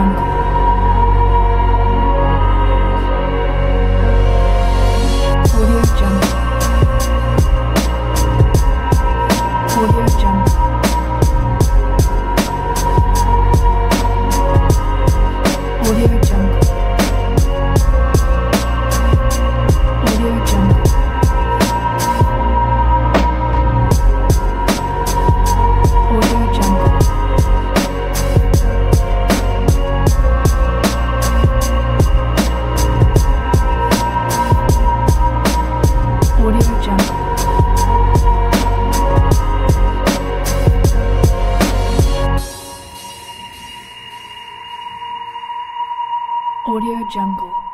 이런 거. 오디오 점. 오디오 점. 오디오 Audio Jungle.